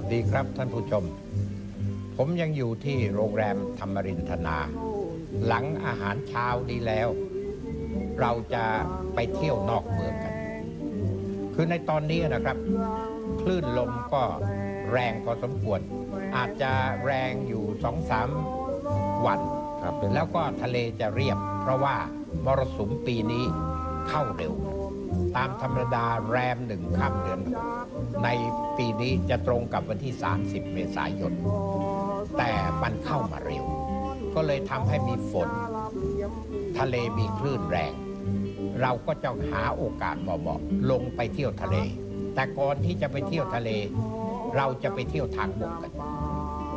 ครับสวัสดีครับท่านผู้ชม ผมยังอยู่ที่โรงแรมธรรมรินทนา หลังอาหารเช้านี้แล้ว เราจะไปเที่ยวนอกเมืองกัน คือในตอนนี้นะครับ คลื่นลมก็แรงพอสมควร อาจจะแรงอยู่สองสามวันครับเป็นแล้วก็ทะเลจะเรียบ เพราะว่ามรสุมปีนี้เข้าเร็ว ตามธรรมดาแรมหนึ่งค่ำเดือนหกใน ปีนี้จะตรงกับวันที่ 30 เมษายน แต่มันเข้ามาเร็ว ก็เลยทำให้มีฝน ทะเลมีคลื่นแรง เราก็จะหาโอกาสเหมาะๆลงไปเที่ยวทะเล แต่ก่อนที่จะไปเที่ยวทะเล เราจะไปเที่ยวทางบกกัน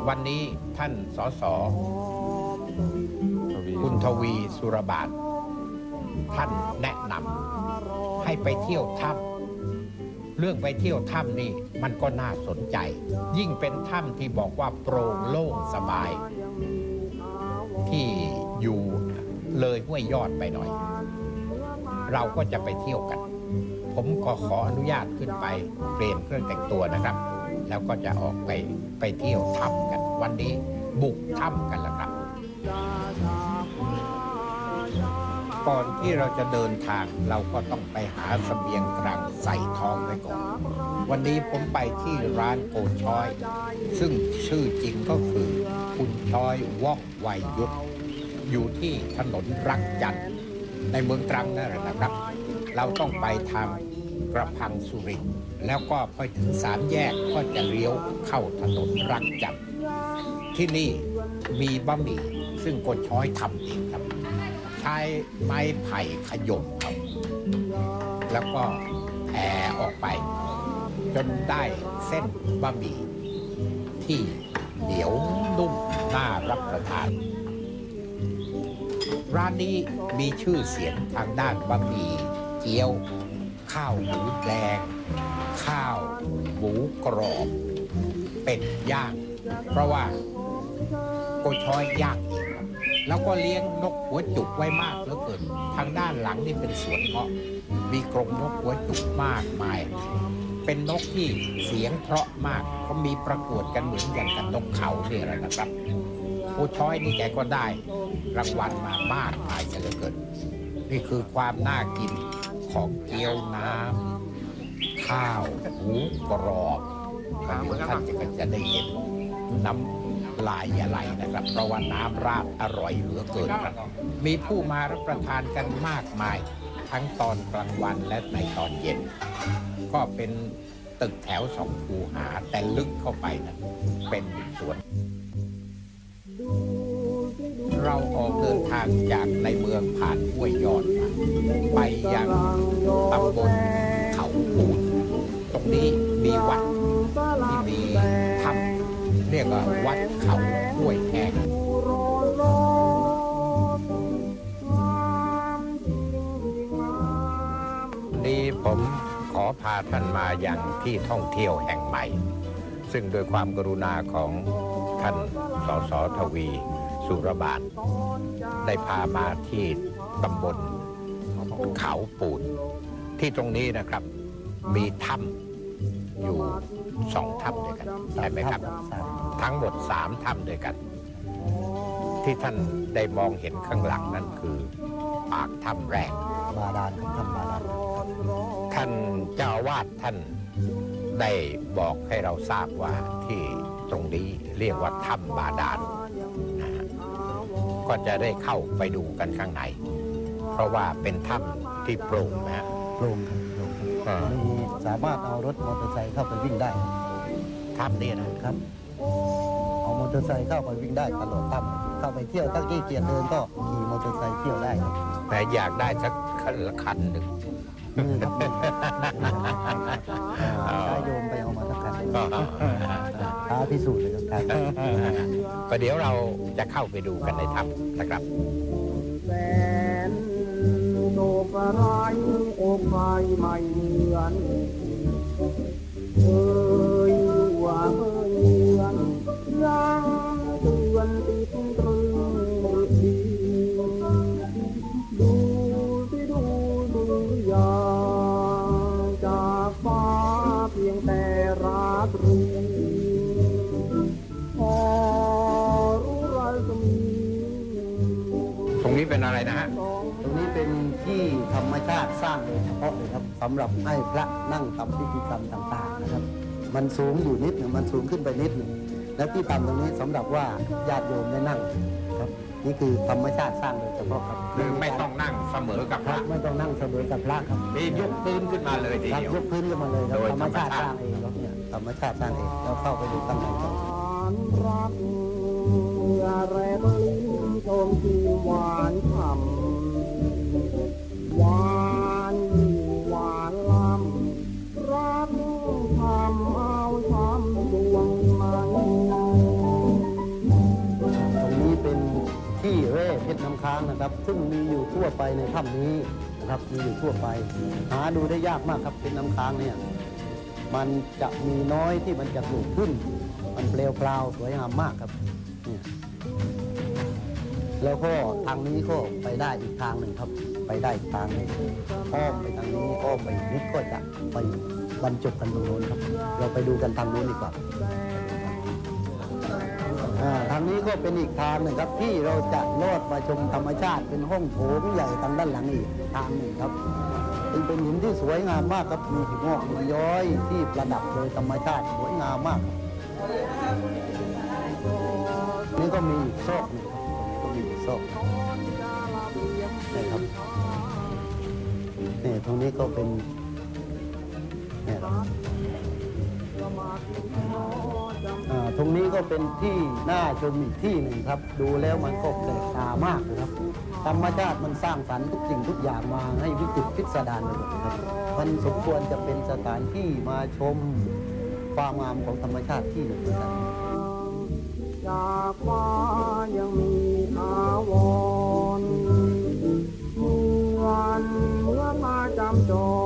วันนี้ท่านสสทวีคุณทวีสุรบาทท่านแนะนำให้ไปเที่ยวถ้ำเรื่องไปเที่ยวถ้ำนี่มันก็น่าสนใจ ยิ่งเป็นถ้ำที่บอกว่าโปร่งโล่งสบาย ที่อยู่เลยห้วยยอดไปหน่อย เราก็จะไปเที่ยวกัน ผมก็ขออนุญาตขึ้นไปเปลี่ยนเครื่องแต่งตัวนะครับ แล้วก็จะออกไปไปเที่ยวถ้ำกัน วันนี้บุกถ้ำกันละครับ ก่อนที่เราจะเดินทางเราก็ต้องไปหาเสบียงกรังใส่ท้องไว้ก่อน วันนี้ผมไปที่ร้านโกช้อย ซึ่งชื่อจริงก็คือ คุณช้อยวอกไวยยุทธอยู่ที่ถนนรักจันทร์ในเมืองตรังนั่นแหละนะครับ เราต้องไปทางกระพังสุรินทร์แล้วก็พอถึงสามแยกก็จะเลี้ยวเข้าถนนรักจันทร์ที่นี่มีบะหมี่ซึ่งโกช้อยทำเองครับ ใช้ไม้ไผ่ขยมครับ แล้วก็แผ่ออกไป จนได้เส้นบะหมี่ที่เหนียวนุ่มน่ารับประทาน ร้านนี้มีชื่อเสียงทางด้านบะหมี่เกี๊ยว ข้าวหมูแดง ข้าวหมูกรอบ เป็ดย่าง เพราะว่าโกช้อยย่างเแล้วก็เลี้ยงนกหัวจุกไว้มากเหลือเกินทางด้านหลังนี่เป็นสวนเพาะมีกรงนกหัวจุกมากมาย เป็นนกที่เสียงเพราะมากเขามีประกวดกันเหมือนอย่างกับนกเขาเนี่ยแหละนะครับผู้ช้อยนี่แกก็ได้รางวัลมามากมายเสียเหลือเกิน นี่คือความน่ากินของเกี๊ยวน้ำข้าวหมูกรอบแล้วเดี๋ยวท่านจะก็จะได้เห็นน้ำ ลายอย่าไหลนะครับ เพราะว่าน้ำราดอร่อยเหลือเกินครับ มีผู้มารับประทานกันมากมาย ทั้งตอนกลางวันและในตอนเย็น ก็เป็นตึกแถวสองคูหาแต่ลึกเข้าไปนะเป็นสวน เราออกเดินทางจากในเมืองผ่านห้วยยอดมาไปยังตำบลเขาปูน ตรงนี้มีวัดที่มี เรียกว่าวัดเขาห้วยแห้งนี้ผมขอพาท่านมาอย่างที่ท่องเที่ยวแห่งใหม่ ซึ่งโดยความกรุณาของท่านสสทวี สุรบาท ได้พามาที่ตำบลเขาปูน ที่ตรงนี้นะครับมีถ้ำอยู่สองถ้ำด้วยกันใช่ไหมครับ ทั้งหมดสามถ้ำด้วยกัน ที่ท่านได้มองเห็นข้างหลังนั่นคือปากถ้ำแรก บาดาลครับทำบาดาลท่านเจ้าอาวาดท่านได้บอกให้เราทราบว่าที่ตรงนี้เรียกว่าถ้ำบาดาลนะฮะก็จะได้เข้าไปดูกันข้างใน เพราะว่าเป็นถ้ำที่โปร่งนะฮะโปร่งครับโปร่งครับอ่ามีสามารถเอารถมอเตอร์ไซค์เข้าไปวิ่งได้ถ้ำนี้นะครับเอา มอเตอร์ไซค์เข้าไปวิ่งได้ตลอดถ้ำเข้าไปเที่ยวตั้งที่เกียรเดินก็ขี่มอเตอร์ไซค์เที่ยวได้ครับแต่อยากได้สักคันละคันหนึ่งมือครับมืออ่าถ้าโยมไปเอามาสักคันหนึ่งท้าพิสูจน์เลยครับครับประเดี๋ยวเราจะเข้าไปดูกันในถ้ำนะครับแสนโศกร้ายอกไฟไม่เหมือน สำหรับให้พระนั่งทำพิธีกรรมต่างๆนะครับ มันสูงอยู่นิดหนึ่งมันสูงขึ้นไปนิดหนึ่งและที่ต่ำตรงนี้สำหรับว่าญาติโยมได้นั่งครับ นี่คือธรรมชาติสร้างโดยเฉพาะครับคือไม่ต้องนั่งเสมอกับพพระระไม่ต้องนั่งเสมอกับพระครับนี่ยกพื้นขึ้นมาเลยทีครับเดียวยกพื้นขึ้นมาเลยครับโดยธรรมชาติธรรมชาติสร้างเองครับเนี่ยธรรมชาติสร้างเองเราเข้าไปดูข้างในครับรักอะไรก็ลิ้นชมทีหวานฉ่ำหวาน ช้างนะครับ ซึ่งมีอยู่ทั่วไปในถ้ำนี้นะครับมีอยู่ทั่วไป หาดูได้ยากมากครับเพชรน้ำค้างเนี่ยมันจะมีน้อยที่มันจะปลูกขึ้น มันเปลวเปล่าสวยงามมากครับเนี่ยแล้วก็ทางนี้ก็ไปได้อีกทางหนึ่งครับ ไปได้อีกทางหนึ่งอ้อมไปทางนี้อ้อมไปนิดก็จะไปบรรจบกันตรงโน้นครับ เราไปดูกันทางโน้นดีกว่า ทางนี้ก็เป็นอีกทางหนึ่งครับ ที่เราจะลอดมาชมธรรมชาติเป็นห้องโถงใหญ่ทางด้านหลังอีกทางหนึ่งครับเป็นเป็นหินที่สวยงามมากครับมีหินงอกหินย้อยที่ประดับโดยธรรมชาติสวยงามมาก นี่ก็มีอีกซอกนึ่งครับตรงนี้ก็มีอีกซอกนี่ครับนี่ตรงนี้ก็เป็นนี่ครับ ตรงนี้ก็เป็นที่น่าชมอีกที่หนึ่งครับ ดูแล้วมันก็แปลกตามากเลยครับ ธรรมชาติมันสร้างสรรค์ทุกสิ่งทุกอย่างมาให้วิจิตรพิสดารหมดเลยครับ มันสมควรจะเป็นสถานที่มาชมความงามของธรรมชาติที่หนึ่งเหมือนกันจากฟ้ายังมีอาวรเมือนเมื่อมาจำจร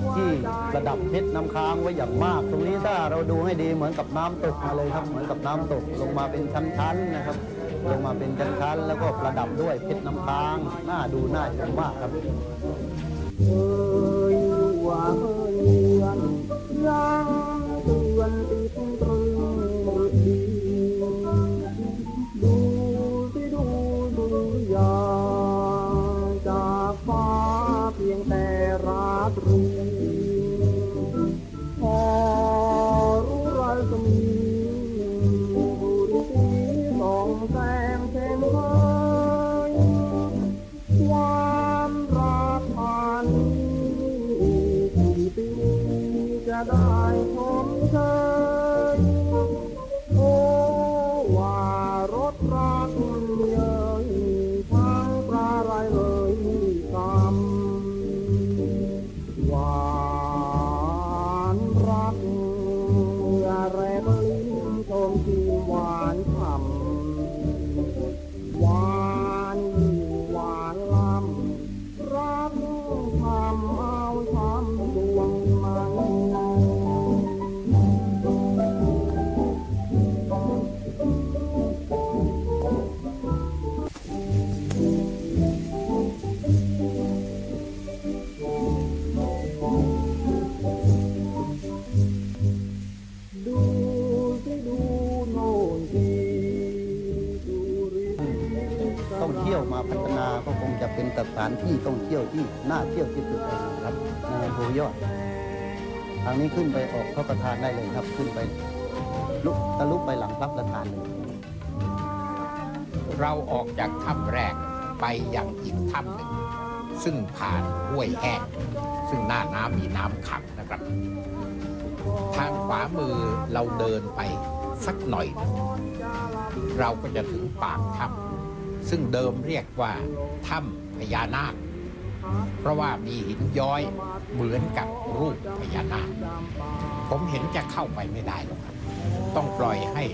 กที่หนึงครับที่ระดับเพชรน้ำค้างไว้อย่างมาก ตรงนี้ถ้าเราดูให้ดีเหมือนกับน้ำตกมาเลยครับ เหมือนกับน้ำตกลงมาเป็นชั้นๆนะครับ ลงมาเป็นชั้นๆแล้วก็ประดับด้วยเพชรน้ำค้างน่าดูน่าชมมากครับเอ่ยว่าเอ่ยเยือน ง น่าเที่ยวที่สุดเลยนครับในอำเภอยอด ทางนี้ขึ้นไปออกพระประธานได้เลยครับ ขึ้นไปลุกทะลุไปหลังพระประธานเลย เราออกจากถ้ำแรกไปยังอีกถ้ำหนึ่ง ซึ่งผ่านห้วยแห้ง ซึ่งหน้าน้ำมีน้ำขังนะครับ ทางขวามือเราเดินไปสักหน่อย เราก็จะถึงปากถ้ำซึ่งเดิมเรียกว่าถ้ำพญานาค เพราะว่ามีหินย้อยเหมือนกับรูปพญานาค ผมเห็นจะเข้าไปไม่ได้หรอกครับ ต้องปล่อยให้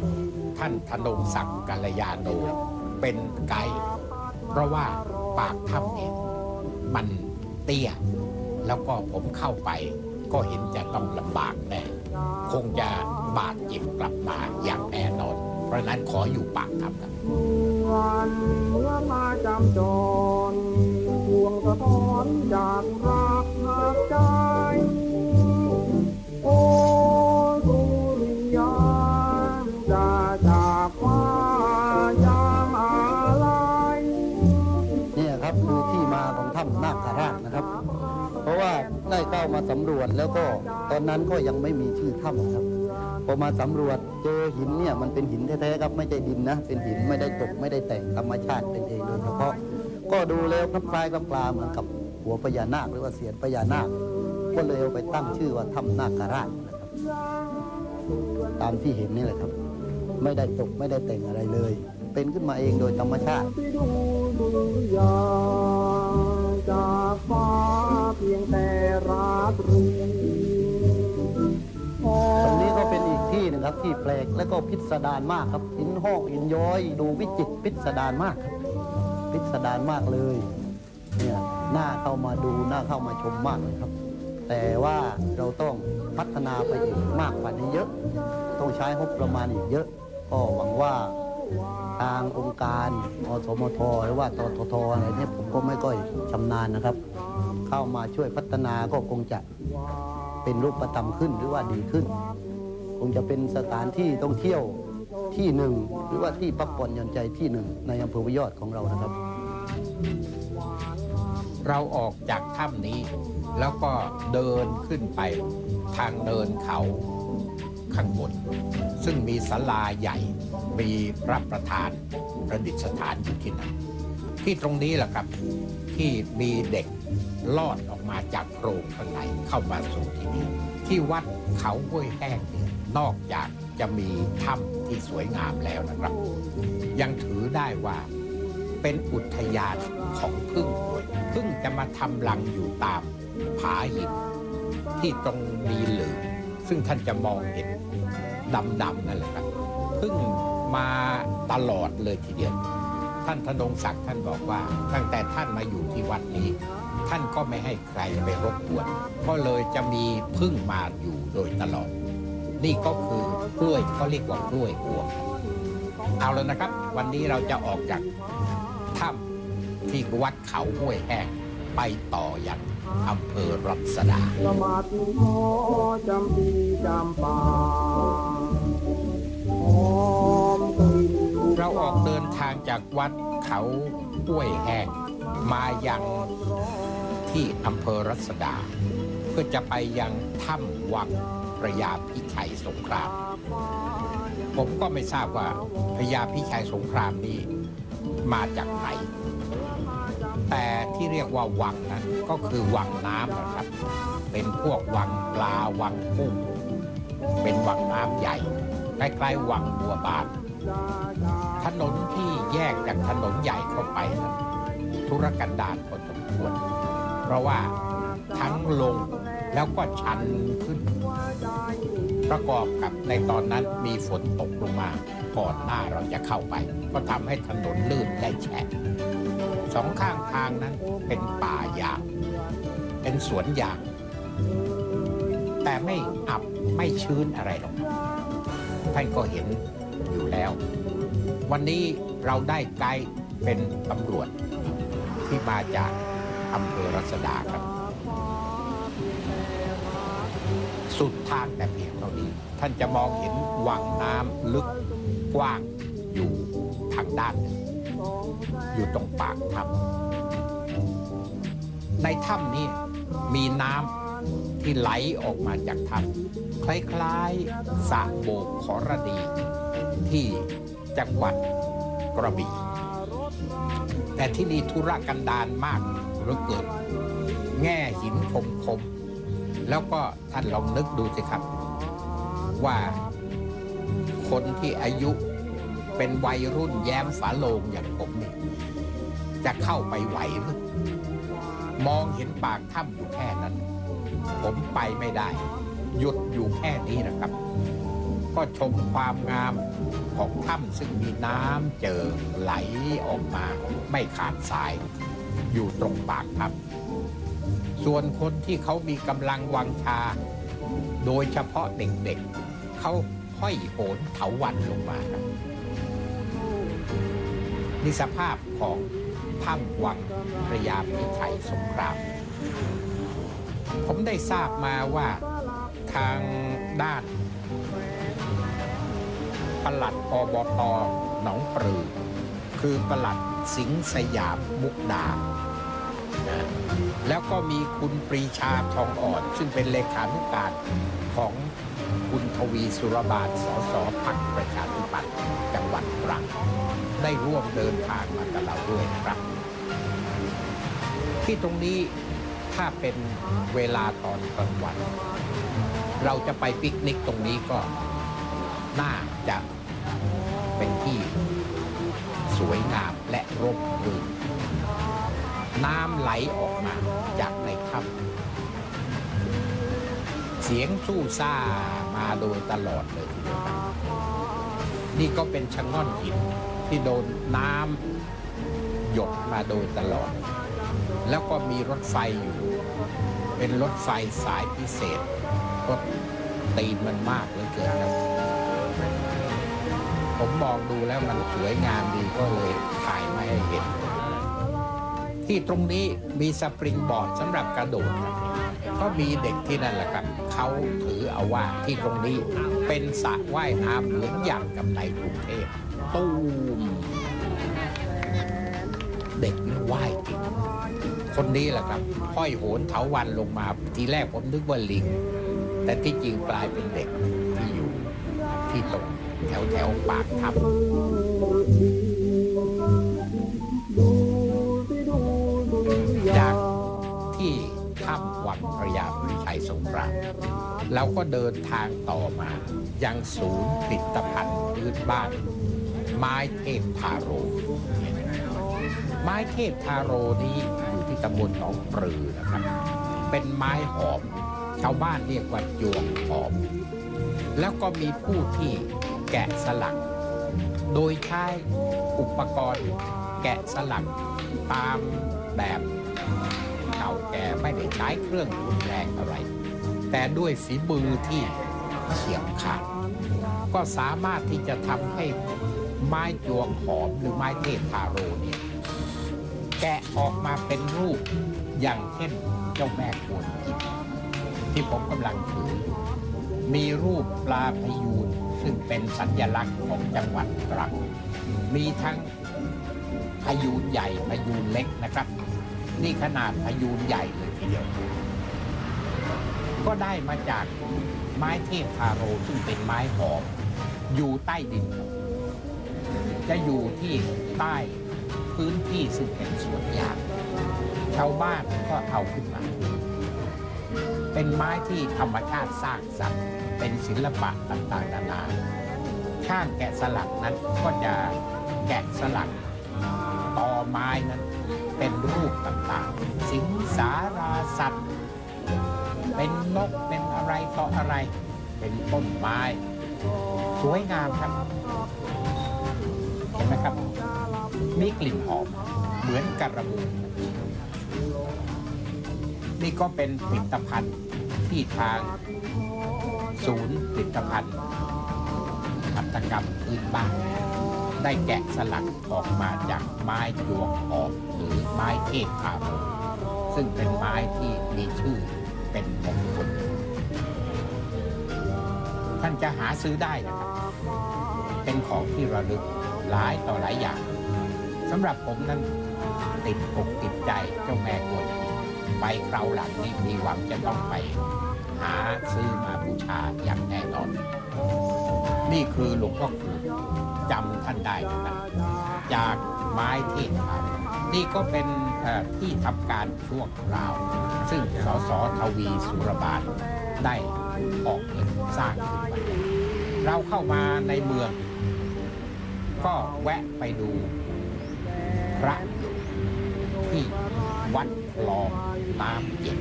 ท่านธนงศักดิ์กัลยาโนเป็นไกด์เพราะว่าปากถ้ำเนี่ยมันเตี้ย แล้วก็ผมเข้าไป ก็เห็นจะต้องลำบากแน่ คงจะบาดเจ็บกลับมาอย่างแน่นอน เพราะฉะนั้นขออยู่ปากถ้ำครับ วันเมื่อมาจำจรทวงสะท้อนจากรักหักใจโอ้สุริยามจะจากฟ้ายามอะไรเนี่ยครับคือที่มาของถ้ำนาคาราชนะครับ เพราะว่าได้เข้ามาสำรวจแล้วก็ตอนนั้นก็ยังไม่มีชื่อถ้ำครับพอมาสำรวจเจอหินเนี่ยมันเป็นหินแท้ๆครับไม่ใช่ดินนะ เป็นหินไม่ได้ตกไม่ได้แต่งธรรมชาติเป็นเองโดยเฉพาะ ก็ดูแล้วคล้ายๆคลาเหมือนกับหัวพญานาคหรือว่าเสียนพญานาค ก็เลยเอาไปตั้งชื่อว่าถ้ำนาคาราชนะครับ ตามที่เห็นนี่แหละครับ ไม่ได้ตกไม่ได้แต่งอะไรเลย เป็นขึ้นมาเองโดยธรรมชาติที่ดูดุริยางค์จากฟ้าเพียงแต่ราตรีตรงนี้ก็เป็นอีกที่หนึงครับที่แปลกและก็พิสดารมากครับหินหอกหินย้อย ดูวิจิตรพิสดารมากครับ พิสดารมากเลยเนี่ยน่าเข้ามาดูน่าเข้ามาชมมากเลยครับ แต่ว่าเราต้องพัฒนาไปอีกมากกว่านี้เยอะ ต้องใช้งบประมาณอีกเยอะ ก็หวังว่าทางองค์การอสมทหรือว่าตททอะไรเนี่ยผมก็ไม่ค่อยชำนาญนะครับ เข้ามาช่วยพัฒนาก็คงจะเป็นรูปธรรมขึ้นหรือว่าดีขึ้น คงจะเป็นสถานที่ท่องเที่ยว ที่หนึ่งหรือว่าที่พักผ่อนหย่อนใจที่หนึ่งในอำเภอพยอดของเรานะครับ เราออกจากถ้ำนี้ แล้วก็เดินขึ้นไปทางเนินเขาข้างบน ซึ่งมีศาลาใหญ่ มีพระประธานประดิษฐานอยู่ที่นั่นที่ตรงนี้แหละครับที่มีเด็กลอดออกมาจากโพรงข้างในเข้ามาสู่ที่นี่ที่วัดเขาห้วยแห้งเนี่ยนอกจาก จะมีถ้ำที่สวยงามแล้วนะครับ ยังถือได้ว่าเป็นอุทยานของพึ่งด้วยพึ่งจะมาทำรังอยู่ตามผาหินที่ตรงมีหลืมซึ่งท่านจะมองเห็นดำๆนั่นแหละครับพึ่งมาตลอดเลยทีเดียว ท่านธนงศักดิ์ท่านบอกว่า ตั้งแต่ท่านมาอยู่ที่วัดนี้ ท่านก็ไม่ให้ใครไปรบกวนก็เลยจะมีพึ่งมาอยู่โดยตลอด นี่ก็คือกล้วยเขาเรียกว่ากล้วยอ้วงเอาแล้วนะครับ วันนี้เราจะออกจากถ้ำที่วัดเขาห้วยแห้งไปต่อยังอำเภอรัศดาละหมาดพอจำปีจำปาเราออกเดินทางจากวัดเขาห้วยแห้งมายังที่อำเภอรัศดา เพื่อจะไปยังถ้ำวัง ระยาพิชัยสงคราม ผมก็ไม่ทราบว่าพระยาพิชัยสงครามนี้มาจากไหน แต่ที่เรียกว่าวังนั้นก็คือวังน้ำนะครับ เป็นพวกวังปลาวังกุ้งเป็นวังน้ำใหญ่ใกล้ๆวังบัวบานถนนที่แยกจากถนนใหญ่เข้าไปนั้นธุรกันดารพอสมควร เพราะว่าทั้งลง แล้วก็ชันขึ้น ประกอบกับในตอนนั้นมีฝนตกลงมา ก่อนหน้าเราจะเข้าไป ก็ทำให้ถนนลื่นได้แฉะสองข้างทางนั้นเป็นป่ายาง เป็นสวนยาง แต่ไม่อับไม่ชื้นอะไรหรอกท่านก็เห็นอยู่แล้ว วันนี้เราได้ไกด์เป็นตำรวจที่มาจากอำเภอรัศดาครับ สุดทางแต่เพียงเท่านี้ ท่านจะมองเห็นวังน้ำลึกกว้างอยู่ทางด้านหนึ่งอยู่ตรงปากถ้ำในถ้ำนี้มีน้ำที่ไหลออกมาจากถ้ำคล้ายๆสระโบกขอรดี ที่จังหวัดกระบี่แต่ที่นี่ธุรกันดารมากเหรือเกินแง่หินคมๆ แล้วก็ท่านลองนึกดูสิครับ ว่าคนที่อายุเป็นวัยรุ่นแย้มฝาโลงอย่างผมเนี่ยจะเข้าไปไหวหรือมองเห็นปากถ้ำอยู่แค่นั้น ผมไปไม่ได้ หยุดอยู่แค่นี้นะครับ ก็ชมความงามของถ้ำซึ่งมีน้ำเจิงไหลออกมา ไม่ขาดสาย อยู่ตรงปากถ้ำ ส่วนคนที่เขามีกำลังวังชา โดยเฉพาะเด็กๆเขาห้อยโหนเถาวันลงมาครับนี่สภาพของถ้ำวังพระยาพิชัยสงคราม ผมได้ทราบมาว่าทางด้านปลัดอบตหนองปลือ คือปลัดสิงสยามมุกดา นะแล้วก็มีคุณปรีชาทองอ่อน ซึ่งเป็นเลขานุการของคุณทวีสุรบาลสสพักประชาธิปัตย์จังหวัดตรังได้ร่วมเดินทางมากับเราด้วยนะครับ ที่ตรงนี้ถ้าเป็นเวลาตอนกลางวัน เราจะไปปิกนิกตรงนี้ก็น่าจะเป็นที่สวยงามและร่มรื่น น้ำไหลออกมาจากในถ้ำเสียงสู้ซ่ามาโดยตลอดเลยทีเดียวครับนี่ก็เป็นชะง่อนหินที่โดนน้ำหยดมาโดยตลอด แล้วก็มีรถไฟอยู่ เป็นรถไฟสายพิเศษรถตีนมันมากเลยเกินครับ ผมมองดูแล้วมันสวยงามดีก็เลยถ่ายมาให้เห็น ที่ตรงนี้มีสปริงบอร์ดสำหรับกระโดดครับก็มีเด็กที่นั่นแหละครับ เขาถือเอาว่าที่ตรงนี้เป็นสระว่ายน้ำเหมือนอย่างกับในกรุงเทพตูมเด็กนี่ว่ายเก่งคนนี้แหละครับห้อยโหนเถาวันลงมาทีแรกผมนึกว่าลิง แต่ที่จริงกลายเป็นเด็กที่อยู่ที่ตรงแถวแถวปากถ้ำ เราก็เดินทางต่อมายังศูนย์ผลิตภัณฑ์พื้นบ้าน ไม้เทพทาโร่ไม้เทพทาโรนี้อยู่ที่ตำบลหนองปลือนะครับ เป็นไม้หอม ชาวบ้านเรียกว่าจวงหอม แล้วก็มีผู้ที่แกะสลัก โดยใช้อุปกรณ์แกะสลักตามแบบเก่าแก่ไม่ได้ใช้เครื่องรุนแรงอะไร แต่ด้วยฝีมือที่เฉียบขาด ก็สามารถที่จะทำให้ไม้จวงหอมหรือไม้เทพาโรเนี่ยแกะออกมาเป็นรูปอย่างเช่นเจ้าแม่กวนอิมที่ผมกำลังถืออยู่มีรูปปลาพยูนซึ่งเป็นสัญลักษณ์ของจังหวัดตรังมีทั้งพยูนใหญ่พยูนเล็กนะครับ นี่ขนาดพยูนใหญ่เลยทีเดียว ก็ได้มาจากไม้เทพทาโรซึ่งเป็นไม้หอม อยู่ใต้ดิน จะอยู่ที่ใต้พื้นที่ซึ่งเป็นสวนยางชาวบ้านก็เอาขึ้นมา เป็นไม้ที่ธรรมชาติสร้างสรรค์เป็นศิลปะต่างๆนานาช่างแกะสลักนั้นก็จะแกะสลักต่อไม้นั้นเป็นรูปต่างๆ สิงสาราสัตว์ เป็นนกเป็นอะไรต่ออะไร เป็นต้นไม้ สวยงามครับ เห็นไหมครับ มีกลิ่นหอม เหมือนกระบุงนี่ก็เป็นผลิตภัณฑ์ที่ทาง ศูนย์ผลิตภัณฑ์หัตถกรรมพื้นบ้าน ได้แกะสลักออกมาจากไม้จวงหอมหรือไม้เทพทาโรซึ่งเป็นไม้ที่มีชื่อ เป็นมงคลท่านจะหาซื้อได้นะครับ เป็นของที่ระลึกหลายต่อหลายอย่างสำหรับผมนั้นติดอกติดใจเจ้าแม่กวนอิมไปคราวหลังนี้มีหวังจะต้องไป หาซื้อมาบูชาอย่างแน่นอน นี่คือหลวงพ่อคูณจำท่านได้นะครับจากไม้เทพทานี่ก็เป็น ที่ทำการชั่วคราว ซึ่งสสทวีสุรบาลได้ออกเงินสร้างขึ้นมาเราเข้ามาในเมือง ก็แวะไปดูพระที่วัดคลองน้ำเย็น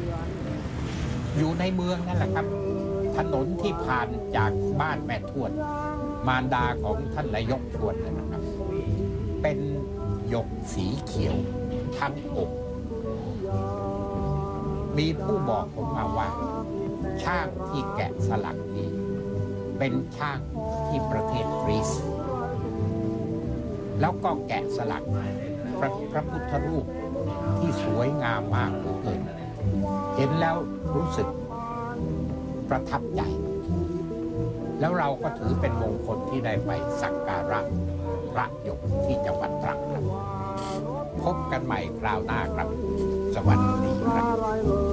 อยู่ในเมืองนั่นแหละครับ ถนนที่ผ่านจากบ้านแม่ทวดมารดาของท่านนายกทวดนนะครับ เป็นหยกสีเขียว ทั้งอก มีผู้บอกผมมาว่า ช่างที่แกะสลักนี้ เป็นช่างที่ประเทศกรีซแล้วก็แกะสลักพระพระพุทธรูปที่สวยงามมากเหลือเกิน เห็นแล้วรู้สึกประทับใจ แล้วเราก็ถือเป็นมงคลที่ได้ไปสักการะพระหยกที่จังหวัดตรังครับ พบกันใหม่คราวหน้าครับ สวัสดีครับ